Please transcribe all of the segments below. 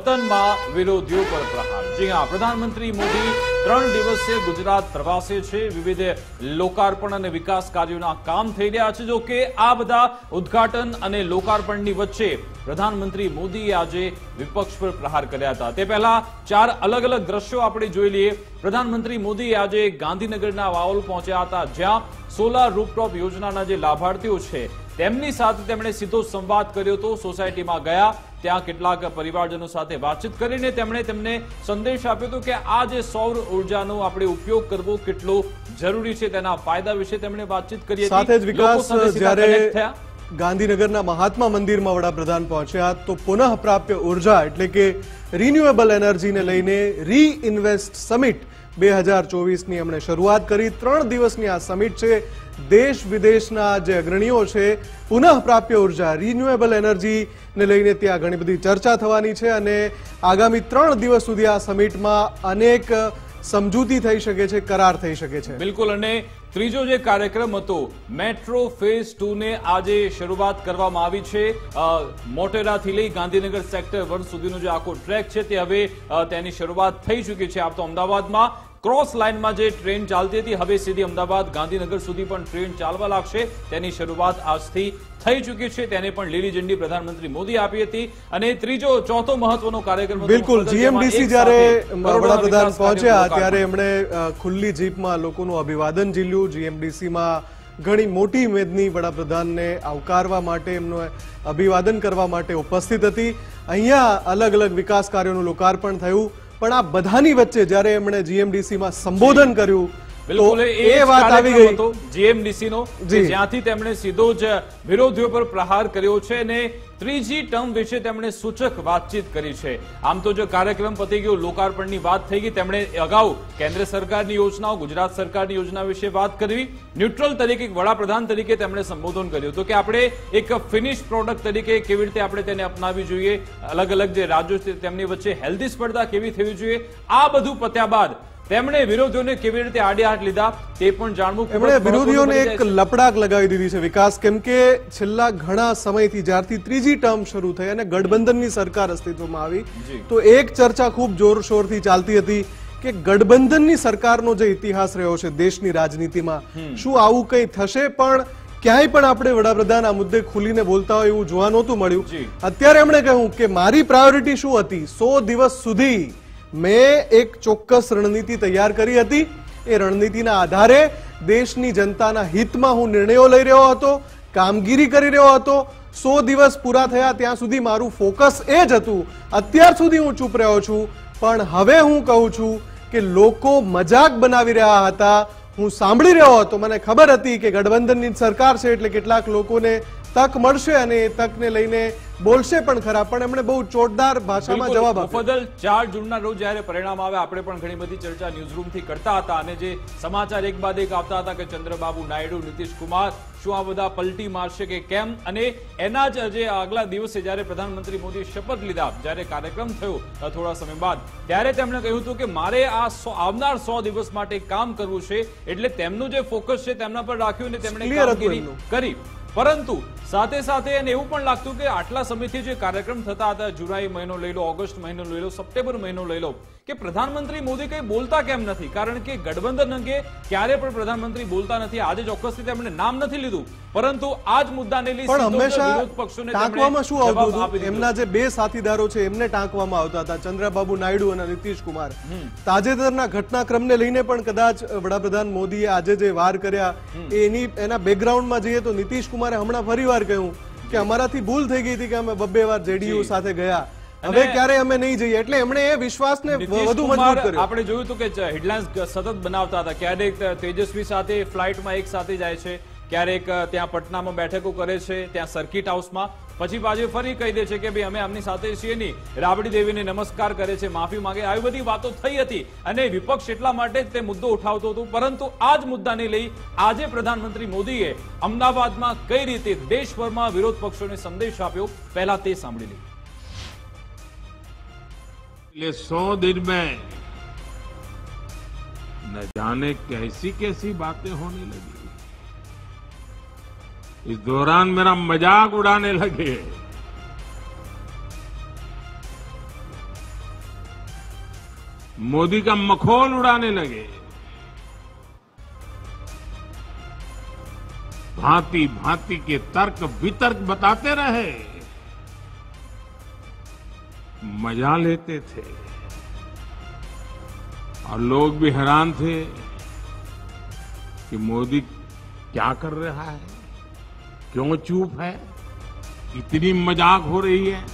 વતનમાં વિરોધીઓ પર પ્રહાર. જી હા, પ્રધાનમંત્રી મોદી ત્રણ દિવસે ગુજરાત પ્રવાસે છે. વિવિધ લોકાર્પણ અને વિકાસ કાર્યોના કામ થઈ રહ્યા છે. જો કે આ બધા ઉદ્ઘાટન અને લોકાર્પણની વચ્ચે પ્રધાનમંત્રી મોદીએ આજે વિપક્ષ પર પ્રહાર કર્યા હતા. તે પહેલા ચાર અલગ અલગ દ્રશ્યો આપણે જોઈ લઈએ. પ્રધાનમંત્રી મોદીએ આજે ગાંધીનગરના વાવલ પહોંચ્યા હતા, જ્યાં સોલાર રૂપટોપ યોજનાના જે લાભાર્થીઓ છે, તેમની સાથે તેમણે સીધો સંવાદ કર્યો હતો. સોસાયટીમાં ગયા ત્યાં કેટલાક પરિવારજનો સાથે વાતચીત કરીને તેમણે તેમને સંદેશ આપ્યો હતો કે આ જે સૌર ઉર્જાનો આપણે ઉપયોગ કરવો કેટલો જરૂરી છે તેના ફાયદા વિશે તેમણે વાતચીત કરી સાથે જ વિકાસ જ્યારે થયા. ગાંધીનગરના મહાત્મા મંદિરમાં વડાપ્રધાન પહોંચ્યા તો પુનઃ પ્રાપ્ય ઊર્જા એટલે કે રિન્યુએબલ એનર્જીને લઈને રીઇન્વેસ્ટ સમિટ બે હજાર ચોવીસની એમણે શરૂઆત કરી. ત્રણ દિવસની આ સમિટ છે. દેશ વિદેશના જે અગ્રણીઓ છે, પુનઃ પ્રાપ્ય ઊર્જા રિન્યુએબલ એનર્જીને લઈને ત્યાં ઘણી બધી ચર્ચા થવાની છે અને આગામી ત્રણ દિવસ સુધી આ સમિટમાં અનેક સમજૂતી થઈ શકે છે, કરાર થઈ શકે છે. બિલકુલ, અને ત્રીજો જે કાર્યક્રમ હતો, મેટ્રો ફેઝ ટુ ને આજે શરૂઆત કરવામાં આવી છે. મોટેરાથી લઈ ગાંધીનગર સેક્ટર વન સુધીનો જે આખો ટ્રેક છે, તે હવે તેની શરૂઆત થઈ ચૂકી છે. આપ તો અમદાવાદમાં ક્રોસ લાઇનમાં જે ટ્રેન ચાલતી હતી હવે સીધી અમદાવાદ ગાંધીનગર સુધી પણ ટ્રેન ચાલવા લાગશે. તેની શરૂઆત આજથી થઈ ચૂકી છે. તેને પણ લીલી ઝંડી પ્રધાનમંત્રી મોદી આપી હતી. અને ત્રીજો ચોથો મહત્વનો કાર્યક્રમ બિલકુલ જીએમડીસી જ્યારે વડાપ્રધાન પહોંચ્યા ત્યારે એમણે ખુલ્લી જીપમાં લોકોનું અભિવાદન ઝીલ્યું. જીએમડીસીમાં ઘણી મોટી મેદની વડાપ્રધાનને આવકારવા માટે એમનું અભિવાદન કરવા માટે ઉપસ્થિત હતી. અહીંયા અલગ અલગ વિકાસ કાર્યોનું લોકાર્પણ થયું. પણ આ બધાની વચ્ચે જ્યારે એમણે જીએમડીસીમાં સંબોધન કર્યું બિલકુલ એ વાત આવી ગઈ. જીએમડીસી નો જ્યાંથી તેમણે સીધો જ વિરોધીઓ પર પ્રહાર કર્યો છે અને ત્રીજી ટર્મ વિશે તેમણે સૂચક વાતચીત કરી છે. આમ તો જો કાર્યક્રમ પતી ગયો, લોકાર્પણની વાત થઈ ગઈ, તેમણે અગાઉ કેન્દ્ર સરકારની યોજનાઓ, ગુજરાત સરકારની યોજના વિશે વાત કરવી ન્યુટ્રલ તરીકે વડાપ્રધાન તરીકે તેમણે સંબોધન કર્યું તો કે આપણે એક ફિનિશ પ્રોડક્ટ તરીકે કેવી રીતે આપણે તેને અપનાવી જોઈએ અલગ અલગ જે રાજ્યો છે તેમની વચ્ચે હેલ્ધી સ્પર્ધા કેવી થવી જોઈએ, આ બધું પત્યા બાદ તેમણે વિરોધીઓને કેવી રીતે આડે હાથ લીધા તે પણ જાણવું એમણે વિરોધીઓને એક લપડાક લગાવી દીધી છે વિકાસ કેમ કે છેલ્લા ઘણા સમયથી જ્યારથી ત્રીજી ટર્મ શરૂ થઈ અને ગઠબંધનની સરકાર અસ્તિત્વમાં આવી તો એક ચર્ચા ખૂબ જોરશોરથી ચાલતી હતી કે ગઠબંધનની સરકારનો જે ઇતિહાસ રહ્યો છે દેશની રાજનીતિમાં શું આવું કંઈ થશે? પણ ક્યાંય પણ આપણે વડાપ્રધાન આ મુદ્દે ખુલીને બોલતા હોય એવું જોવા નહોતું મળ્યું. અત્યારે એમણે કહ્યું કે મારી પ્રાયોરિટી શું હતી? સો દિવસ સુધી મેં એક ચોક્કસ રણનીતિ તૈયાર કરી હતી. એ રણનીતિના આધારે દેશની જનતાના હિતમાં હું નિર્ણયો લઈ રહ્યો હતો, કામગીરી કરી રહ્યો હતો. સો દિવસ પૂરા થયા ત્યાં સુધી મારું ફોકસ એ જ હતું. અત્યાર સુધી હું ચૂપ રહ્યો છું. પણ હવે હું કહું છું કે લોકો મજાક બનાવી રહ્યા હતા. હું સાંભળી રહ્યો હતો. મને ખબર હતી કે ગઠબંધનની સરકાર છે એટલે કેટલાક લોકોને તક મળશે અને એ તકને લઈને બોલશે પણ ખરા પણ એમણે બહુ ચોટદાર ભાષામાં જવાબ આપ્યો. ચાર જૂનના રોજ જ્યારે પરિણામ આવે આપણે પણ ઘણી બધી ચર્ચા ન્યૂઝરૂમથી કરતા હતા અને જે સમાચાર એક બાદ એક આવતા હતા કે ચંદ્રબાબુ નાયડુ નીતિશ કુમાર શું આ બધા પલટી મારશે કે કેમ? અને એના જ જે આગલા દિવસે જ્યારે પ્રધાનમંત્રી મોદી શપથ લીધા જ્યારે કાર્યક્રમ થયો થોડા સમય બાદ ત્યારે તેમણે કહ્યું હતું કે મારે આ આવનાર સો દિવસ માટે કામ કરવું છે એટલે તેમનું જે ફોકસ છે તેમના પર રાખ્યું અને તેમણે. કરી. પરંતુ સાથે સાથે એને એવું પણ લાગતું કે આટલા સમયથી જે કાર્યક્રમ થતા હતા, જુલાઈ મહિનો લઈ લો, ઓગસ્ટ મહિનો લઈ લો, સપ્ટેમ્બર મહિનો લઈ લો કે પ્રધાનમંત્રી મોદી કંઈ બોલતા કેમ નથી? કારણ કે ગઠબંધન અંગે ક્યારે પણ પ્રધાનમંત્રી બોલતા નથી. આજે ચોક્કસથી તેમણે નામ નથી લીધું. પરંતુ આ જ મુદ્દાને લઈ વિરોધ પક્ષોને ટાંકવામાં શું આવતું હતું? એમના જે બે સાથીદારો છે એમને ટાંકવામાં આવતા હતા. ચંદ્રબાબુ નાયડુ અને નીતિશ કુમાર. તાજેતરના ઘટનાક્રમને લઈને પણ કદાચ વડાપ્રધાન મોદીએ આજે જે વાર કર્યા એની એના બેકગ્રાઉન્ડમાં જઈએ તો નીતિશ કુમારે હમણાં ફરીવાર કહ્યું કે અમારાથી ભૂલ થઈ ગઈ હતી કે અમે બબ્બે વાર જેડીયુ સાથે ગયા. હવે ક્યારે અમે નહીં જઈએ? એટલે એમણે એ વિશ્વાસને વધુ મજબૂત કર્યો. આપણે જોયું હતું કે હેડલાઇન્સ સતત બનાવતા હતા. ક્યારેક તેજસ્વી સાથે ફ્લાઇટમાં એક સાથે જાય છે. ક્યારેક ત્યાં પટનામાં બેઠકો કરે છે ત્યાં સર્કિટ હાઉસમાં. પછી પાછી ફરી કહી દે છે કે ભાઈ અમે આમની સાથે છીએ નહીં. રાબડી દેવીને નમસ્કાર કરે છે માફી માંગે. આવી બધી વાતો થઈ હતી અને વિપક્ષ એટલા માટે તે મુદ્દો ઉઠાવતો હતો. પરંતુ આ જ મુદ્દાને લઈ આજે પ્રધાનમંત્રી મોદીએ અમદાવાદમાં કઈ રીતે દેશભરમાં વિરોધ પક્ષોને સંદેશ આપ્યો પહેલા તે સાંભળી લઈએ. ये सौ दिन में न जाने कैसी कैसी बातें होने लगी। इस दौरान मेरा मज़ाक उड़ाने लगे। मोदी का मखौल उड़ाने लगे। भांति भांति के तर्क वितर्क बताते रहे। मज़ा लेते थे। और लोग भी हैरान थे कि मोदी क्या कर रहा है? क्यों चुप है? इतनी मज़ाक हो रही है।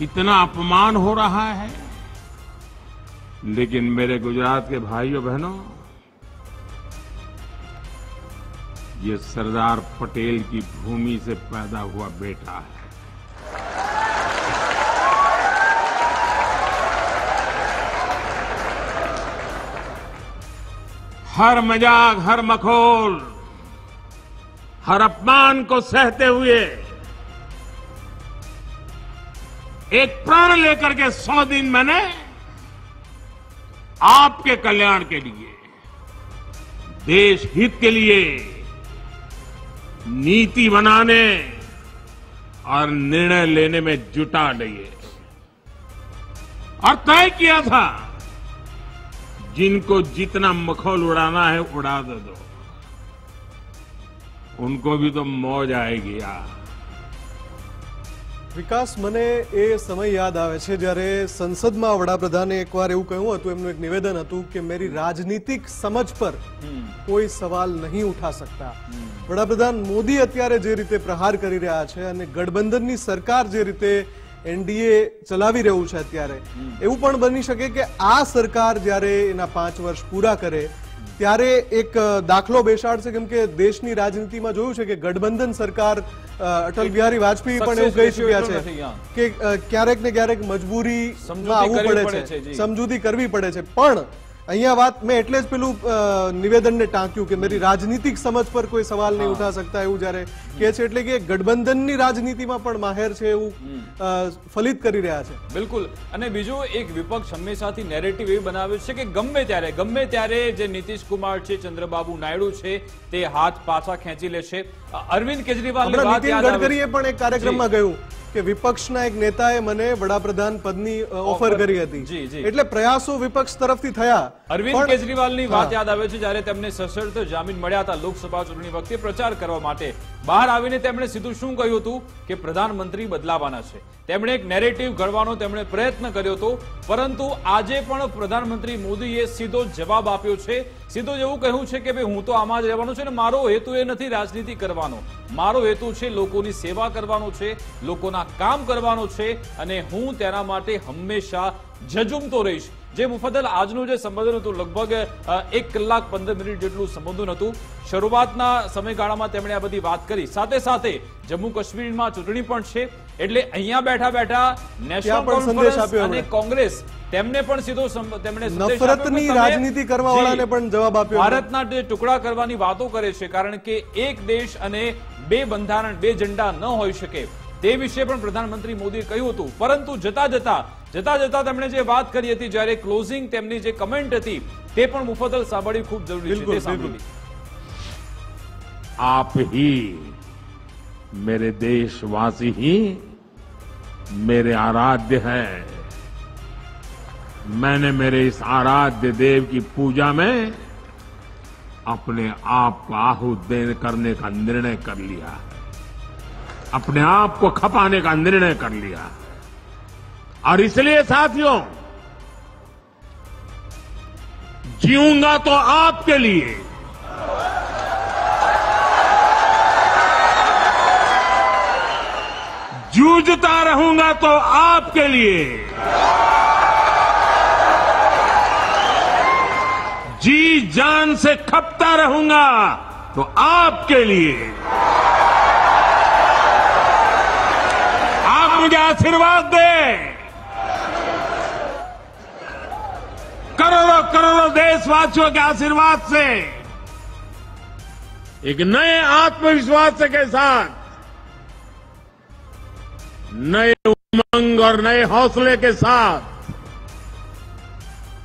इतना अपमान हो रहा है। लेकिन मेरे गुजरात के भाइयों बहनों, ये सरदार पटेल की भूमि से पैदा हुआ बेटा है। हर मज़ाक, हर मखोल, हर अपमान को सहते हुए एक प्राण लेकर के सौ दिन मैंने आपके कल्याण के लिए, देश हित के लिए नीति बनाने और निर्णय लेने में जुटा लिए और तय किया था जिनको जितना मखौल उड़ाना है उड़ा दे दो उनको भी तो मौज आएगी यार વિકાસ મને એ સમય યાદ આવે છે જ્યારે સંસદમાં વડાપ્રધાને એકવાર એવું કહ્યું હતું એમનું એક નિવેદન હતું કે મેરી રાજનીતિક સમજ પર કોઈ સવાલ નહીં ઉઠા શકતા વડાપ્રધાન મોદી અત્યારે જે રીતે પ્રહાર કરી રહ્યા છે અને ગઠબંધનની સરકાર જે રીતે એનડીએ ચલાવી રહ્યું છે અત્યારે. એવું પણ બની શકે કે આ સરકાર જ્યારે એના પાંચ વર્ષ પૂરા કરે ત્યારે એક દાખલો બેસાડશે કેમ કે દેશની રાજનીતિમાં જોયું છે કે ગઠબંધન સરકાર અટલ બિહારી વાજપેયી પણ એવું કહી ચુક્યા છે કે ક્યારેક ને ક્યારેક મજબૂરી આવવું પડે છે. સમજૂતી કરવી પડે છે. પણ અહીંયા વાત મેં એટલે જ પેલું નિવેદનને ટાંક્યું કે મારી રાજનીતિક સમજ પર કોઈ સવાલ નહીં ઉઠા શકતા એવું જ્યારે કે છે એટલે કે ગઠબંધનની રાજનીતિમાં પણ માહેર છે એવું ફલિત કરી રહ્યા છે. બિલકુલ. અને બીજું એક વિપક્ષ હંમેશાથી નેરેટિવ એ બનાવે છે કે ગમે ત્યારે ગમે ત્યારે જે નીતિશ કુમાર છે ચંદ્રબાબુ નાયડુ છે તે હાથ પાછા ખેંચી લે છે અરવિંદ કેજરીવાલ પણ એક કાર્યક્રમમાં કહ્યું કે વિપક્ષના એક નેતાએ મને વડાપ્રધાન પદની ઓફર કરી હતી. એટલે પ્રયાસો વિપક્ષ તરફથી થયા. અરવિંદ કેજરીવાલની વાત યાદ આવે છે જ્યારે તેમને સશર્ત જામીન મળ્યા હતા લોકસભા ચૂંટણી વખતે પ્રચાર કરવા માટે. બહાર આવીને તેમણે સીધું શું કહ્યું હતું? કે પ્રધાનમંત્રી બદલાવાના છે. તેમણે એક નેરેટિવ ઘડવાનો તેમણે પ્રયત્ન કર્યો હતો પરંતુ આજે પણ પ્રધાનમંત્રી મોદીએ સીધો જવાબ આપ્યો છે. સીધો એવું કહ્યું છે કે ભાઈ હું તો આમાં જ રહેવાનું છે ને મારો હેતુ એ નથી રાજનીતિ કરવાનો. મારો હેતુ છે લોકોની સેવા કરવાનો છે, લોકોના કામ કરવાનો છે અને હું તેના માટે હંમેશા જજુમતો રહીશ. જે મુફદલ આજનું જે સંબોધન હતું, લગભગ એક કલાક પંદર મિનિટ જેટલું સંબોધન હતું. શરૂઆતના સમયગાળામાં તેમણે આ બધી વાત કરી. સાથે સાથે જમ્મુ કાશ્મીરમાં ચૂંટણી પણ છે. એટલે અહીંયા બેઠા બેઠા નેશનલ કોન્ફરન્સ અને કોંગ્રેસ તેમને પણ સીધો તેમણે નફરતની રાજનીતિ કરવા પણ જવાબ આપ્યો ભારતના જે ટુકડા કરવાની વાતો કરે છે કારણ કે એક દેશ અને બે બંધારણ બે ઝંડા ન હોઈ શકે તે વિશે પણ પ્રધાનમંત્રી મોદીએ કહ્યું હતું. પરંતુ જતા જતા જતા જતા તેમણે જે વાત કરી હતી જ્યારે ક્લોઝિંગ તેમની જે કમેન્ટ હતી તે પણ મુફદલ સાંભળવી ખૂબ જરૂરી છે. આપ હી मेरे देशवासी ही मेरे आराध्य हैं। मैंने मेरे इस आराध्य देव की पूजा में अपने आप को आहूत देने करने का निर्णय कर लिया। अपने आप को खपाने का निर्णय कर लिया। और इसलिए साथियों, जीऊँगा तो आपके लिए जूझता रहूँगा तो आपके लिए। जी जान से खपता रहूँगा तो आपके लिए। आप मुझे आशीर्वाद दें। करोड़ों करोड़ों देशवासियों के आशीर्वाद से। एक नए आत्मविश्वास के साथ नए उमंग और नए हौसले के साथ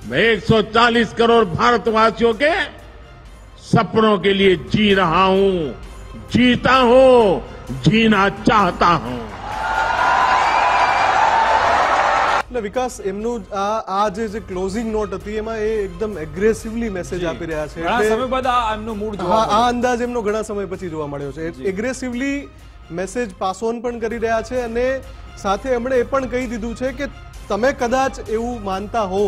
मैं 140 करोड़ भारतवासियों के सपनों के लिए जी रहा हूं जीता हूं जीना चाहता हूं એટલે વિકાસ એમનું આ આ જે જે ક્લોઝિંગ નોટ હતી એમાં એ એકદમ એગ્રેસિવલી મેસેજ આપી રહ્યા છે ઘણા એટલે- સમય બાદ આ એમનું મૂડ જોવા હા આ અંદાજ એમનો ઘણા સમય પછી જોવા મળ્યો છે એગ્રેસિવલી મેસેજ પાસ ઓન પણ કરી રહ્યા છે અને સાથે એમણે એ પણ કહી દીધું છે કે તમે કદાચ એવું માનતા હો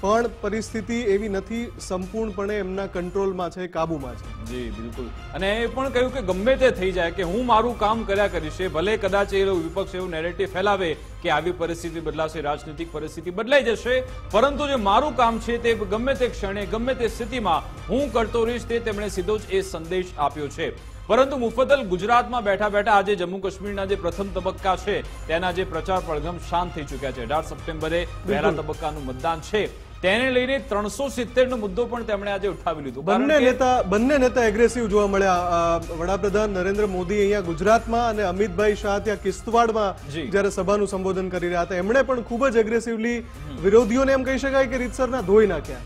પણ પરિસ્થિતિ એવી નથી સંપૂર્ણપણે એમના કંટ્રોલમાં છે કાબુમાં છે. જી બિલકુલ. અને એ પણ કહ્યું કે ગમે તે થઈ જાય કે હું મારું કામ કર્યા કરીશ ભલે કદાચ એ વિપક્ષ એવું નેરેટિવ ફેલાવે કે આવી પરિસ્થિતિ બદલાશે રાજનીતિક પરિસ્થિતિ બદલાઈ જશે પરંતુ જે મારું કામ છે તે ગમે તે ક્ષણે ગમે તે સ્થિતિમાં હું કરતો રહીશ તે તેમણે સીધો જ એ સંદેશ આપ્યો છે. પરંતુ મુફદ્દલ ગુજરાતમાં બેઠા બેઠા આજે જમ્મુ કાશ્મીરના જે પ્રથમ તબક્કા છે તેના જે પ્રચાર પડઘમ શાંત થઈ ચૂક્યા છે. અઢાર સપ્ટેમ્બરે પહેલા તબક્કાનું મતદાન છે. તેને લઈને ત્રણસો સિત્તેર નો મુદ્દો પણ તેમણે આજે ઉઠાવી લીધો. બંને નેતા બંને નેતા એગ્રેસિવ જોવા મળ્યા. વડાપ્રધાન નરેન્દ્ર મોદી અહીંયા ગુજરાતમાં અને અમિતભાઈ શાહ ત્યાં કિસ્તવાડમાં જયારે સભાનું સંબોધન કરી રહ્યા હતા. એમણે પણ ખૂબ જ એગ્રેસિવલી વિરોધીઓને એમ કહી શકાય કે રીતસરના ધોઈ નાખ્યા.